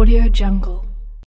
Audio Jungle.